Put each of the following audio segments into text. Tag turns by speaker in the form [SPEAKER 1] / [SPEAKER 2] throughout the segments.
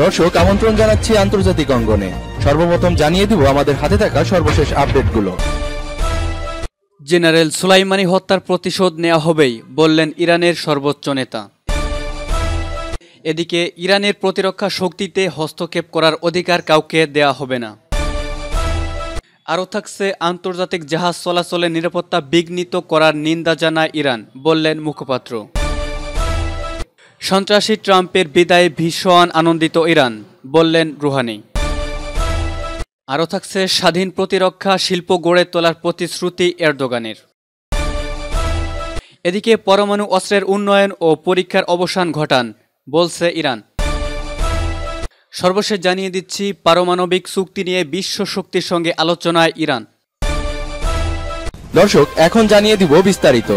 [SPEAKER 1] দর্শক আমন্ত্রণ জানাচ্ছি আন্তর্জাতিক অঙ্গনে। সর্বপ্রথম জানিয়ে দিব আমাদের হাতে থাকা সর্বশেষ আপডেটগুলো।
[SPEAKER 2] জেনারেল সুলাইমানি হত্যার প্রতিশোধ নেওয়া হবেই বললেন ইরানের সর্বোচ্চ নেতা। এদিকে ইরানের প্রতিরক্ষা শক্তিতে হস্তক্ষেপ করার অধিকার কাউকে দেয়া হবে না। আরও থাকছে আন্তর্জাতিক জাহাজ চলাচলের নিরাপত্তা বিঘ্নিত করার নিন্দা জানায় ইরান বললেন মুখপাত্র। সন্ত্রাসী ট্রাম্পের বিদায়ে ভীষণ আনন্দিত ইরান, বললেন রুহানি। আরও থাকছে স্বাধীন প্রতিরক্ষা শিল্প গড়ে তোলার প্রতিশ্রুতি এরদোগানের। এদিকে পরমাণু অস্ত্রের উন্নয়ন ও পরীক্ষার অবসান ঘটান, বলছে ইরান। সর্বশেষ জানিয়ে দিচ্ছি, পারমাণবিক চুক্তি নিয়ে বিশ্ব শক্তির সঙ্গে আলোচনায় ইরান।
[SPEAKER 1] দর্শক, এখন জানিয়ে দিব বিস্তারিত।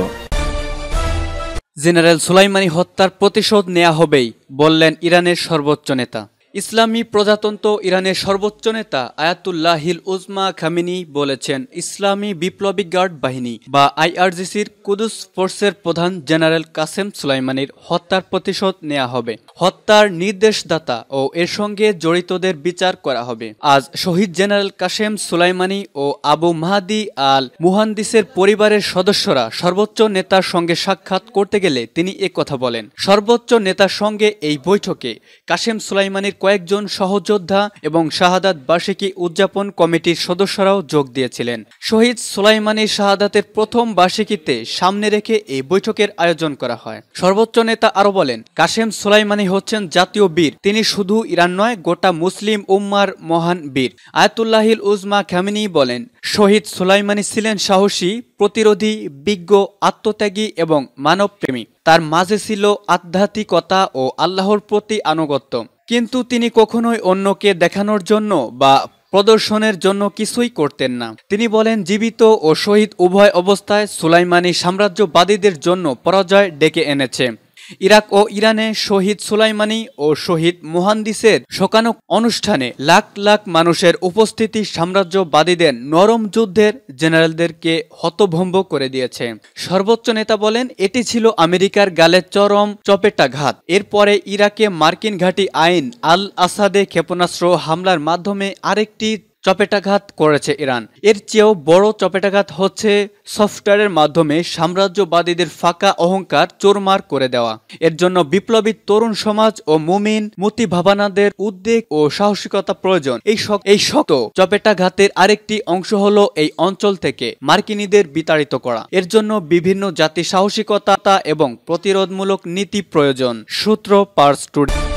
[SPEAKER 2] জেনারেল সুলাইমানি হত্যার প্রতিশোধ নেওয়া হবেই বললেন ইরানের সর্বোচ্চ নেতা। ইসলামী প্রজাতন্ত্র ইরানের সর্বোচ্চ নেতা আয়াতুল্লাহিল উজমা খামিনি বলেছেন, ইসলামী বিপ্লবী গার্ড বাহিনী বা আইআরজিসির কুদুস ফোর্সের প্রধান জেনারেল কাসেম সুলাইমানির হত্যার প্রতিশোধ নেওয়া হবে। হত্যার নির্দেশদাতা ও এর সঙ্গে জড়িতদের বিচার করা হবে। আজ শহীদ জেনারেল কাসেম সুলাইমানি ও আবু মাহাদি আল মুহান্দিসের পরিবারের সদস্যরা সর্বোচ্চ নেতার সঙ্গে সাক্ষাৎ করতে গেলে তিনি কথা বলেন। সর্বোচ্চ নেতার সঙ্গে এই বৈঠকে কাসেম সুলাইমানির কয়েকজন সহযোদ্ধা এবং শাহাদাত বার্ষিকী উদযাপন কমিটির সদস্যরাও যোগ দিয়েছিলেন। শহীদ সুলাইমানির শাহাদাতের প্রথম বার্ষিকীতে সামনে রেখে এই বৈঠকের আয়োজন করা হয়। সর্বোচ্চ নেতা আরও বলেন কাশেম সুলাইমানি হচ্ছেন জাতীয় বীর। তিনি শুধু ইরান নয়, গোটা মুসলিম উম্মার মহান বীর। আয়াতুল্লাহিল উজমা খ্যামিনি বলেন, শহীদ সুলাইমানি ছিলেন সাহসী, প্রতিরোধী, বিজ্ঞ, আত্মত্যাগী এবং মানবপ্রেমী। তার মাঝে ছিল আধ্যাত্মিকতা ও আল্লাহর প্রতি আনুগত্য। কিন্তু তিনি কখনোই অন্যকে দেখানোর জন্য বা প্রদর্শনের জন্য কিছুই করতেন না। তিনি বলেন, জীবিত ও শহীদ উভয় অবস্থায় সুলাইমানি সাম্রাজ্যবাদীদের জন্য পরাজয় ডেকে এনেছে। ইরাক ও ইরানে শহীদ সুলাইমানি ও শহীদ মুহান্দিসের শোকানো অনুষ্ঠানে লাখ লাখ মানুষের উপস্থিতি সাম্রাজ্যবাদীদের নরম যুদ্ধের জেনারেলদেরকে হতভম্ব করে দিয়েছে। সর্বোচ্চ নেতা বলেন, এটি ছিল আমেরিকার গালে চরম চপেটাঘাত। এরপরে ইরাকে মার্কিন ঘাঁটি আইন আল আসাদে ক্ষেপণাস্ত্র হামলার মাধ্যমে আরেকটি চপেটাঘাত করেছে ইরান। এর চেয়েও বড় চপেটাঘাত হচ্ছে সফটওয়্যারের মাধ্যমে সাম্রাজ্যবাদীদের ফাঁকা অহংকার চোরমার করে দেওয়া। এর জন্য বিপ্লবী তরুণ সমাজ ও মুমিন মতি ভাবানাদের উদ্বেগ ও সাহসিকতা প্রয়োজন। এই এই শক্ত চপেটাঘাতের আরেকটি অংশ হলো এই অঞ্চল থেকে মার্কিনীদের বিতাড়িত করা। এর জন্য বিভিন্ন জাতি সাহসিকতা এবং প্রতিরোধমূলক নীতি প্রয়োজন। সূত্র পার্স টুডে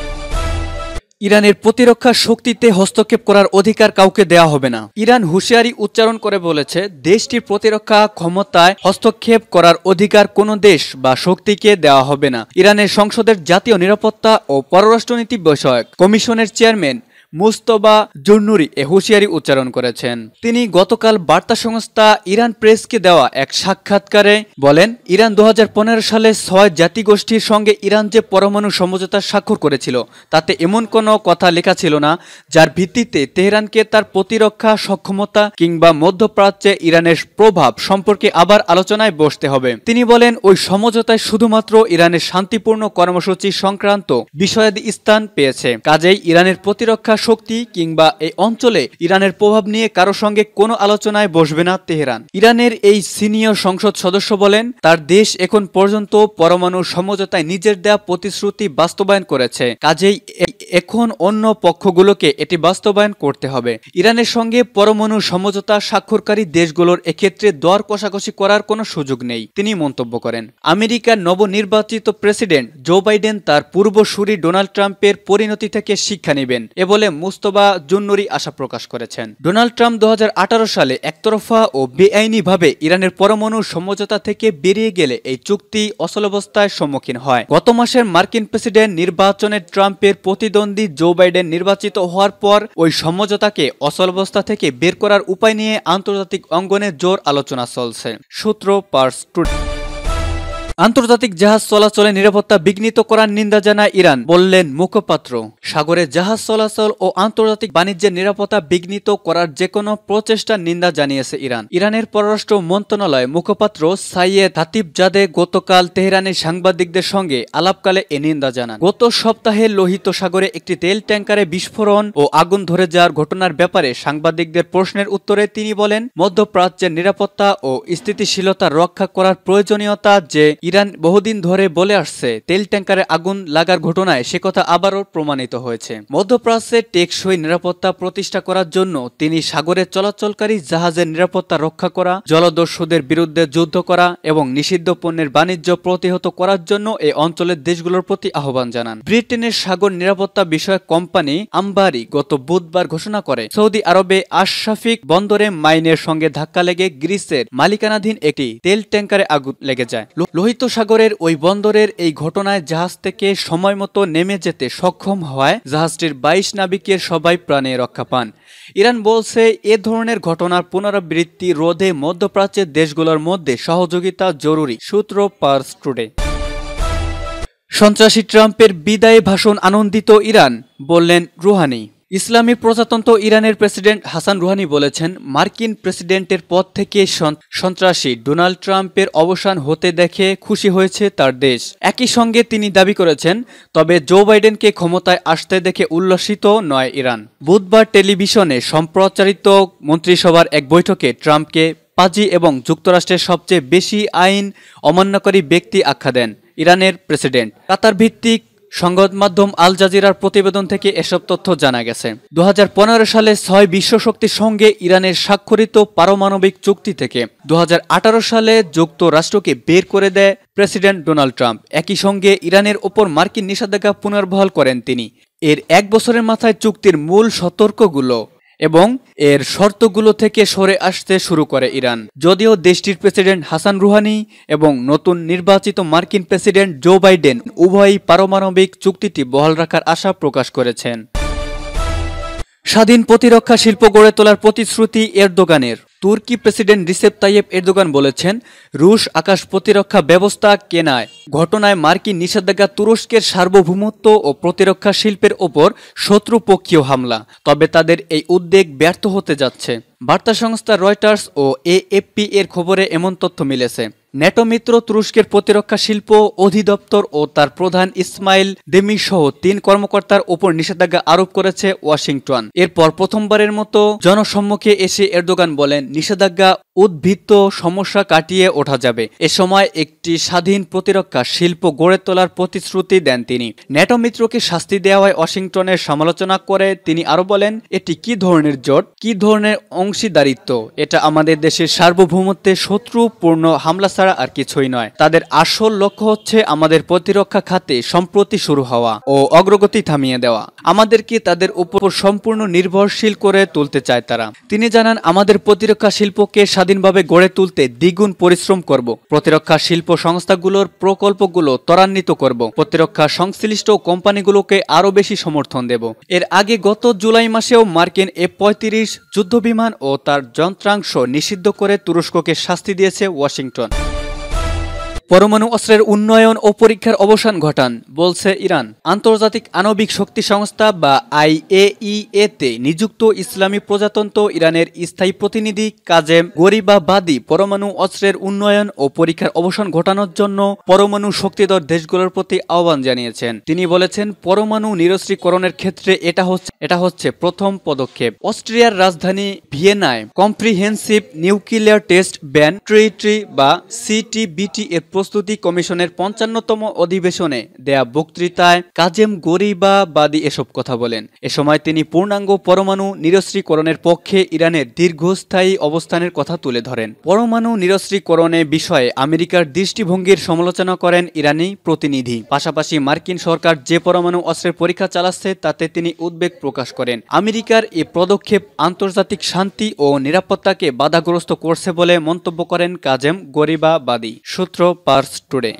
[SPEAKER 2] ইরানের প্রতিরক্ষা শক্তিতে হস্তক্ষেপ করার অধিকার কাউকে দেয়া হবে না। ইরান হুঁশিয়ারি উচ্চারণ করে বলেছে দেশটির প্রতিরক্ষা ক্ষমতায় হস্তক্ষেপ করার অধিকার কোনো দেশ বা শক্তিকে দেওয়া হবে না। ইরানের সংসদের জাতীয় নিরাপত্তা ও পররাষ্ট্রনীতি বিষয়ক কমিশনের চেয়ারম্যান মুস্তবা জুন্নুরি এ হুঁশিয়ারি উচ্চারণ করেছেন। তিনি গতকাল বার্তা সংস্থা ইরান প্রেসকে দেওয়া এক সাক্ষাৎকারে বলেন, ইরান দু সালে ছয় জাতিগোষ্ঠীর সঙ্গে ইরান যে পরমাণু সমঝোতা স্বাক্ষর করেছিল, তাতে এমন কোনো কথা লেখা ছিল না, যার ভিত্তিতে তেহরানকে তার প্রতিরক্ষা সক্ষমতা কিংবা মধ্যপ্রাচ্যে ইরানের প্রভাব সম্পর্কে আবার আলোচনায় বসতে হবে। তিনি বলেন, ওই সমঝোতায় শুধুমাত্র ইরানের শান্তিপূর্ণ কর্মসূচি সংক্রান্ত বিষয়াদি স্থান পেয়েছে। কাজেই ইরানের প্রতিরক্ষা শক্তি কিংবা এই অঞ্চলে ইরানের প্রভাব নিয়ে কারও সঙ্গে কোনো আলোচনায় বসবে না তেহরান। ইরানের এই সিনিয়র সংসদ সদস্য বলেন, তার দেশ এখন পর্যন্ত পরমাণু সমঝোতায় নিজের দেয়া প্রতিশ্রুতি বাস্তবায়ন করেছে। কাজেই এখন অন্য পক্ষগুলোকে এটি বাস্তবায়ন করতে হবে। ইরানের সঙ্গে পরমাণু সমঝোতা স্বাক্ষরকারী দেশগুলোর এক্ষেত্রে দর কষাকষি করার কোনো সুযোগ নেই, তিনি মন্তব্য করেন। আমেরিকার নবনির্বাচিত প্রেসিডেন্ট জো বাইডেন তার পূর্বসূরি ডোনাল্ড ট্রাম্পের পরিণতি থেকে শিক্ষা নেবেন। এ বলে মুস্তবা জুন্নুরি আশা প্রকাশ করেছেন। ডোনাল্ড ট্রাম্প দু সালে একতরফা ও বেআইনিভাবে ইরানের পরমাণু সমঝোতা থেকে বেরিয়ে গেলে এই চুক্তি অবস্থায় সম্মুখীন হয়। গত মাসের মার্কিন প্রেসিডেন্ট নির্বাচনে ট্রাম্পের প্রতিদ্বন্দ্বী জো বাইডেন নির্বাচিত হওয়ার পর ওই সমঝোতাকে অবস্থা থেকে বের করার উপায় নিয়ে আন্তর্জাতিক অঙ্গনে জোর আলোচনা চলছে। সূত্র পার্স টুডে। আন্তর্জাতিক জাহাজ চলাচলে নিরাপত্তা বিঘ্নিত করার নিন্দা জানায় ইরান। বললেন মুখপাত্র, সাগরে জাহাজ চলাচল ও আন্তর্জাতিক বাণিজ্যের নিরাপত্তা বিঘ্নিত করার যে কোনো প্রচেষ্টার নিন্দা জানিয়েছে ইরান। ইরানের পররাষ্ট্র মন্ত্রণালয় মুখপাত্র সাইয়েদ হাতিব জাদে গতকাল তেহরানের সাংবাদিকদের সঙ্গে আলাপকালে এ নিন্দা জানান। গত সপ্তাহে লোহিত সাগরে একটি তেল ট্যাঙ্কারে বিস্ফোরণ ও আগুন ধরে যাওয়ার ঘটনার ব্যাপারে সাংবাদিকদের প্রশ্নের উত্তরে তিনি বলেন, মধ্যপ্রাচ্যের নিরাপত্তা ও স্থিতিশীলতা রক্ষা করার প্রয়োজনীয়তা যে ইরান বহুদিন ধরে বলে আসছে, তেল ট্যাঙ্কারে আগুন লাগার ঘটনায় সে কথা আবারও প্রমাণিত হয়েছে। মধ্যপ্রাচ্যে টেকসই নিরাপত্তা প্রতিষ্ঠা করার জন্য তিনি সাগরে চলাচলকারী জাহাজের নিরাপত্তা রক্ষা করা, জলদস্যুদের বিরুদ্ধে যুদ্ধ করা এবং নিষিদ্ধ পণ্যের বাণিজ্য প্রতিহত করার জন্য এই অঞ্চলের দেশগুলোর প্রতি আহ্বান জানান। ব্রিটেনের সাগর নিরাপত্তা বিষয়ক কোম্পানি আম্বারি গত বুধবার ঘোষণা করে, সৌদি আরবে আশরাফিক বন্দরে মাইনের সঙ্গে ধাক্কা লেগে গ্রিসের মালিকানাধীন একটি তেল ট্যাঙ্কারে আগুন লেগে যায়। লোহিত সাগরের ওই বন্দরের এই ঘটনায় জাহাজ থেকে সময় মতো নেমে যেতে সক্ষম হওয়ায় জাহাজটির বাইশ নাবিকের সবাই প্রাণে রক্ষা পান। ইরান বলছে, এ ধরনের ঘটনার পুনরাবৃত্তি রোধে মধ্যপ্রাচ্যের দেশগুলোর মধ্যে সহযোগিতা জরুরি, সূত্র পার্স টুডে। সন্ত্রাসী ট্রাম্পের বিদায় ভাষণ আনন্দিত ইরান, বললেন রুহানি। ইসলামী প্রজাতন্ত্র ইরানের প্রেসিডেন্ট হাসান রুহানি বলেছেন, মার্কিন প্রেসিডেন্টের পদ থেকে সন্ত্রাসী ডোনাল্ড ট্রাম্পের অবসান হতে দেখে খুশি হয়েছে তার দেশ। একই সঙ্গে তিনি দাবি করেছেন, তবে জো বাইডেনকে ক্ষমতায় আসতে দেখে উল্লসিত নয় ইরান। বুধবার টেলিভিশনে সম্প্রচারিত মন্ত্রিসভার এক বৈঠকে ট্রাম্পকে পাজি এবং যুক্তরাষ্ট্রের সবচেয়ে বেশি আইন অমান্যকারী ব্যক্তি আখ্যা দেন ইরানের প্রেসিডেন্ট। কাতার ভিত্তিক সংবাদ মাধ্যম আল জাজিরার প্রতিবেদন থেকে এসব তথ্য জানা গেছে। দু হাজার পনেরো সালে ছয় বিশ্বশক্তির সঙ্গে ইরানের স্বাক্ষরিত পারমাণবিক চুক্তি থেকে দু হাজার আঠারো সালে যুক্তরাষ্ট্রকে বের করে দেয় প্রেসিডেন্ট ডোনাল্ড ট্রাম্প। একই সঙ্গে ইরানের ওপর মার্কিন নিষেধাজ্ঞা পুনর্বহাল করেন তিনি। এর এক বছরের মাথায় চুক্তির মূল সতর্কগুলো এবং এর শর্তগুলো থেকে সরে আসতে শুরু করে ইরান। যদিও দেশটির প্রেসিডেন্ট হাসান রুহানি এবং নতুন নির্বাচিত মার্কিন প্রেসিডেন্ট জো বাইডেন উভয়ই পারমাণবিক চুক্তিটি বহাল রাখার আশা প্রকাশ করেছেন। স্বাধীন প্রতিরক্ষা শিল্প গড়ে তোলার প্রতিশ্রুতি এরদোগানের। তুর্কি প্রেসিডেন্ট রিসেপ তাইয়েব এরদোগান বলেছেন, রুশ আকাশ প্রতিরক্ষা ব্যবস্থা কেনায়। ঘটনায় মার্কিন নিষেধাজ্ঞা তুরস্কের সার্বভৌমত্ব ও প্রতিরক্ষা শিল্পের ওপর শত্রুপক্ষীয় হামলা। তবে তাদের এই উদ্বেগ ব্যর্থ হতে যাচ্ছে। বার্তা সংস্থা রয়টার্স ও এএফপি এর খবরে এমন তথ্য মিলেছে। ন্যাটো মিত্র তুরস্কের প্রতিরক্ষা শিল্প অধিদপ্তর ও তার প্রধান ইসমাইল দেমি সহ তিন কর্মকর্তার ওপর নিষেধাজ্ঞা আরোপ করেছে ওয়াশিংটন। এরপর প্রথমবারের মতো জনসম্মুখে এসে এরদোগান বলেন, নিষেধাজ্ঞা উদ্ভিত্ত সমস্যা কাটিয়ে ওঠা যাবে। এ সময় একটি স্বাধীন প্রতিরক্ষা শিল্প গড়ে তোলার প্রতিশ্রুতি দেন তিনি। ন্যাটো মিত্রকে শাস্তি দেওয়ায় ওয়াশিংটনের সমালোচনা করে তিনি আরও বলেন, এটি কি ধরনের জোট? কি ধরনের অংশীদারিত্ব? এটা আমাদের দেশের সার্বভৌমত্বে শত্রুপূর্ণ হামলা ছাড়া আর কিছুই নয়। তাদের আসল লক্ষ্য হচ্ছে আমাদের প্রতিরক্ষা খাতে সম্প্রতি শুরু হওয়া ও অগ্রগতি থামিয়ে দেওয়া। আমাদেরকে তাদের উপর সম্পূর্ণ নির্ভরশীল করে তুলতে চায় তারা? তিনি জানান, আমাদের প্রতিরক্ষা শিল্পকে স্বাধীনভাবে গড়ে তুলতে দ্বিগুণ পরিশ্রম করব। প্রতিরক্ষা শিল্প সংস্থাগুলোর প্রকল্পগুলো ত্বরান্বিত করব। প্রতিরক্ষা সংশ্লিষ্ট কোম্পানিগুলোকে আরও বেশি সমর্থন দেব। এর আগে গত জুলাই মাসেও মার্কিন এফ পঁয়ত্রিশ যুদ্ধবিমান ও তার যন্ত্রাংশ নিষিদ্ধ করে তুরস্ককে শাস্তি দিয়েছে ওয়াশিংটন। পরমাণু অস্ত্রের উন্নয়ন ও পরীক্ষার অবসান ঘটান, বলছে ইরান। আন্তর্জাতিক আণবিক শক্তি সংস্থা বা আইএইএ তে নিযুক্ত ইসলামী প্রজাতন্ত্র ইরানের স্থায়ী প্রতিনিধি কাজেম গরিবাবাদী পরমাণু অস্ত্রের উন্নয়ন ও পরীক্ষার অবসান ঘটানোর জন্য পরমাণু শক্তিধর দেশগুলোর প্রতি আহ্বান জানিয়েছেন। তিনি বলেছেন, পরমাণু নিরস্ত্রীকরণের ক্ষেত্রে এটা হচ্ছে এটা হচ্ছে প্রথম পদক্ষেপ। অস্ট্রিয়ার রাজধানী ভিয়েনায় comprehensive nuclear test ban treaty বা সিটিবিটি এর প্রস্তুতি কমিশনের পঞ্চান্নতম অধিবেশনে দেয়া বক্তৃতায় কাজেম গরিবাবাদী এসব কথা বলেন। এ সময় তিনি পূর্ণাঙ্গ পরমাণু নিরস্ত্রীকরণের পক্ষে ইরানের দীর্ঘস্থায়ী অবস্থানের কথা তুলে ধরেন। পরমাণু নিরস্ত্রীকরণে বিষয়ে আমেরিকার দৃষ্টিভঙ্গির সমালোচনা করেন ইরানি প্রতিনিধি। পাশাপাশি মার্কিন সরকার যে পরমাণু অস্ত্রের পরীক্ষা চালাচ্ছে, তাতে তিনি উদ্বেগ প্রকাশ করেন। আমেরিকার এই পদক্ষেপ আন্তর্জাতিক শান্তি ও নিরাপত্তাকে বাধাগ্রস্ত করছে বলে মন্তব্য করেন কাজেম গরিবাবাদী সূত্র পার্স টুডে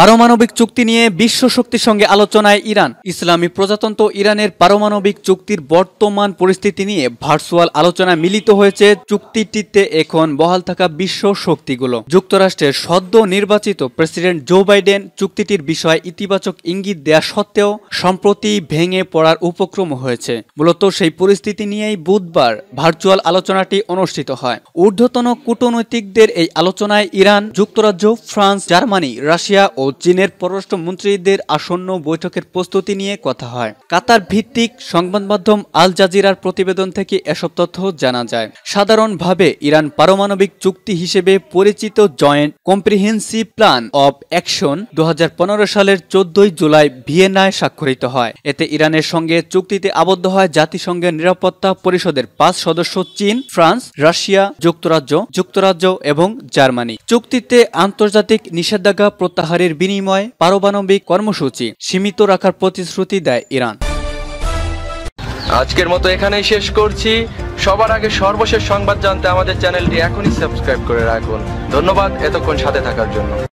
[SPEAKER 2] পারমাণবিক চুক্তি নিয়ে বিশ্ব শক্তির সঙ্গে আলোচনায় ইরান। ইসলামী প্রজাতন্ত্র ইরানের পারমাণবিক চুক্তির বর্তমান পরিস্থিতি নিয়ে ভার্চুয়াল আলোচনায় মিলিত হয়েছে চুক্তিটিতে এখন বহাল থাকা বিশ্ব শক্তিগুলো। যুক্তরাষ্ট্রের সদ্য নির্বাচিত প্রেসিডেন্ট জো বাইডেন চুক্তিটির বিষয়ে ইতিবাচক ইঙ্গিত দেয়া সত্ত্বেও সম্প্রতি ভেঙে পড়ার উপক্রম হয়েছে। মূলত সেই পরিস্থিতি নিয়েই বুধবার ভার্চুয়াল আলোচনাটি অনুষ্ঠিত হয়। ঊর্ধ্বতন কূটনৈতিকদের এই আলোচনায় ইরান, যুক্তরাজ্য, ফ্রান্স, জার্মানি, রাশিয়া ও চীনের পররাষ্ট্রমন্ত্রীদের আসন্ন বৈঠকের প্রস্তুতি নিয়ে কথা হয়। কাতার ভিত্তিক সংবাদ মাধ্যম আল জাজিরার প্রতিবেদন থেকে এসব তথ্য জানা যায়। সাধারণভাবে ইরান পারমাণবিক চুক্তি হিসেবে পরিচিত joint comprehensive plan of action দু সালের চোদ্দই জুলাই ভিয়েনায় স্বাক্ষরিত হয়। এতে ইরানের সঙ্গে চুক্তিতে আবদ্ধ হয় জাতিসংঘের নিরাপত্তা পরিষদের পাঁচ সদস্য চীন, ফ্রান্স, রাশিয়া, যুক্তরাজ্য যুক্তরাজ্য এবং জার্মানি। চুক্তিতে আন্তর্জাতিক নিষেধাজ্ঞা প্রত্যাহারের বিনিময়ে পারমাণবিক কর্মসূচি সীমিত রাখার প্রতিশ্রুতি দেয় ইরান।
[SPEAKER 1] আজকের মতো এখানেই শেষ করছি। সবার আগে সর্বশেষ সংবাদ জানতে আমাদের চ্যানেলটি এখনই সাবস্ক্রাইব করে রাখুন। ধন্যবাদ এতক্ষণ সাথে থাকার জন্য।